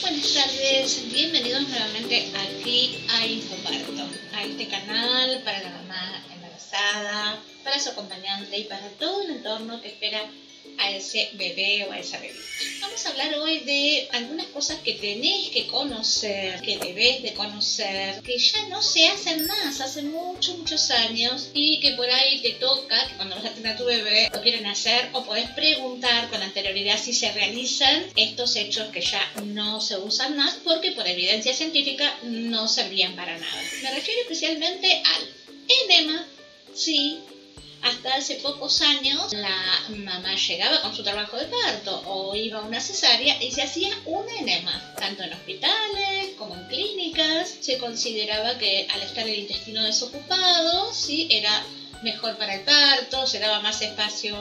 Buenas tardes, bienvenidos nuevamente aquí a Infoparto, a este canal para la mamá embarazada, para su acompañante y para todo el entorno que espera a ese bebé o a esa bebé. Vamos a hablar hoy de algunas cosas que tenés que conocer, que debes de conocer, que ya no se hacen más, hace muchos, muchos años y que por ahí te toca, que cuando vas a tener a tu bebé lo quieren hacer o podés preguntar con anterioridad si se realizan estos hechos que ya no se usan más porque por evidencia científica no servían para nada. Me refiero especialmente al enema, sí, hasta hace pocos años la mamá llegaba con su trabajo de parto o iba a una cesárea y se hacía un enema, tanto en hospitales como en clínicas. Se consideraba que al estar el intestino desocupado, sí, era mejor para el parto, se daba más espacio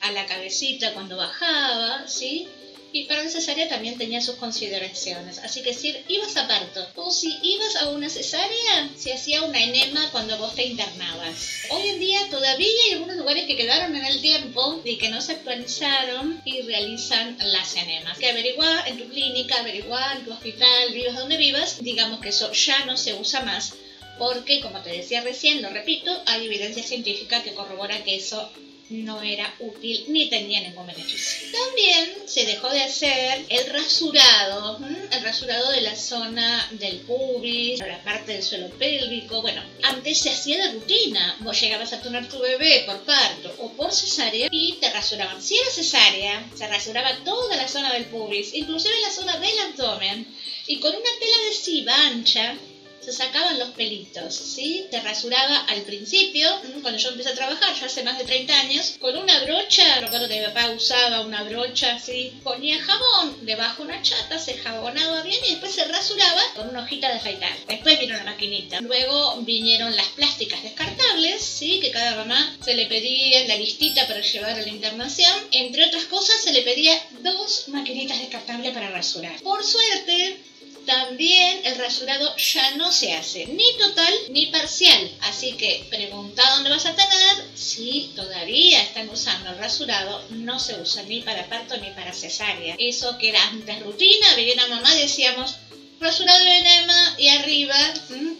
a la cabecita cuando bajaba, ¿sí? Y para la cesárea también tenía sus consideraciones. Así que si ibas a parto o si ibas a una cesárea, se hacía una enema cuando vos te internabas. Hoy en día todavía hay algunos lugares que quedaron en el tiempo y que no se actualizaron y realizan las enemas. Que averigua en tu clínica, averigua en tu hospital, vivas donde vivas, digamos que eso ya no se usa más porque, como te decía recién, lo repito, hay evidencia científica que corrobora que eso no era útil ni tenía ningún beneficio. También se dejó de hacer el rasurado, el rasurado de la zona del pubis, la parte del suelo pélvico. Bueno, antes se hacía de rutina. Vos llegabas a tener tu bebé por parto o por cesárea y te rasuraban. Si era cesárea, se rasuraba toda la zona del pubis, inclusive la zona del abdomen, y con una tela adhesiva ancha se sacaban los pelitos, ¿sí? Se rasuraba al principio, cuando yo empecé a trabajar, ya hace más de 30 años, con una brocha, recuerdo que mi papá usaba una brocha así, ponía jabón, debajo una chata, se jabonaba bien y después se rasuraba con una hojita de afeitar. Después vino la maquinita. Luego vinieron las plásticas descartables, ¿sí? Que cada mamá se le pedía la listita para llevar a la internación. Entre otras cosas, se le pedía dos maquinitas descartables para rasurar. Por suerte, también el rasurado ya no se hace ni total ni parcial. Así que pregunta dónde vas a tener. Si todavía están usando el rasurado, no se usa ni para parto ni para cesárea. Eso que era antes rutina, venía mamá decíamos, rasurado de enema y arriba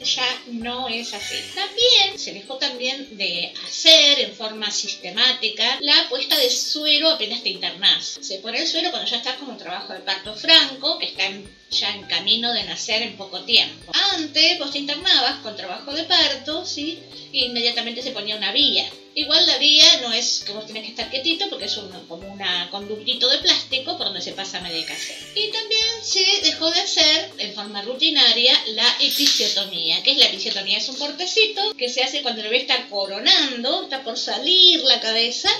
ya no es así. También se dejó también de hacer en forma sistemática la puesta de suero apenas te internás. Se pone el suero cuando ya estás un trabajo de parto franco, que está ya en camino de nacer en poco tiempo. Antes vos te internabas con trabajo de parto, ¿sí? E inmediatamente se ponía una vía. Igual la vía no es que vos tenés que estar quietito porque es como una conductito de plástico por donde se pasa medicación. Y también se dejó de hacer en forma rutinaria la episiotomía. ¿Qué es la episiotomía? Es un cortecito que se hace cuando el bebé está coronando, está por salir la cabeza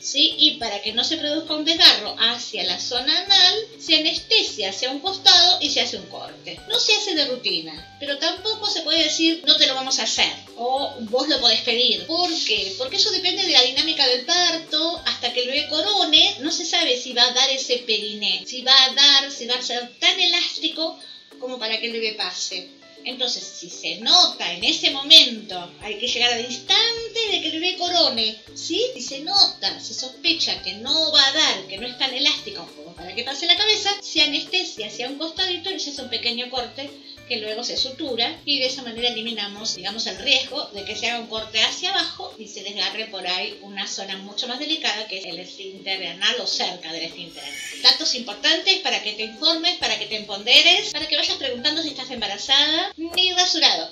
¿sí? Y para que no se produzca un desgarro hacia la zona anal, se anestesia hacia un costado y se hace un corte. No se hace de rutina, pero tampoco se puede decir no te lo vamos a hacer o vos lo podés pedir. ¿Por qué? Porque eso depende de la dinámica del parto, hasta que el bebé corone, no se sabe si va a dar ese periné, si va a dar, si va a ser tan elástico como para que el bebé pase. Entonces, si se nota en ese momento, hay que llegar al instante de que el bebé corone, ¿sí? Si se nota, se sospecha que no va a dar, que no es tan elástico como para que pase la cabeza, se anestesia hacia un costadito y se hace un pequeño corte que luego se sutura y de esa manera eliminamos, digamos, el riesgo de que se haga un corte hacia abajo y se desgarre por ahí una zona mucho más delicada que es el esfínter anal o cerca del esfínter anal. Datos importantes para que te informes, para que te empoderes, para que vayas preguntando si estás embarazada, ni rasurado,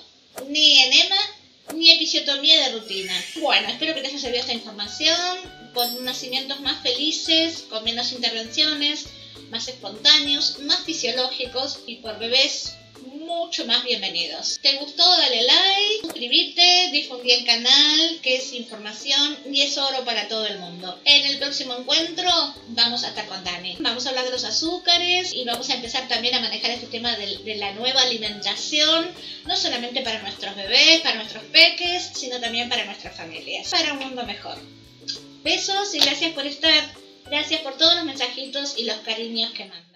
ni enema, ni episiotomía de rutina. Bueno, espero que te haya servido esta información por nacimientos más felices, con menos intervenciones, más espontáneos, más fisiológicos y por bebés mucho más bienvenidos. ¿Te gustó? Dale like, suscríbete, difundí el canal, que es información y es oro para todo el mundo. En el próximo encuentro vamos a estar con Dani. Vamos a hablar de los azúcares y vamos a empezar también a manejar este tema de la nueva alimentación, no solamente para nuestros bebés, para nuestros peques, sino también para nuestras familias, para un mundo mejor. Besos y gracias por estar. Gracias por todos los mensajitos y los cariños que mandan.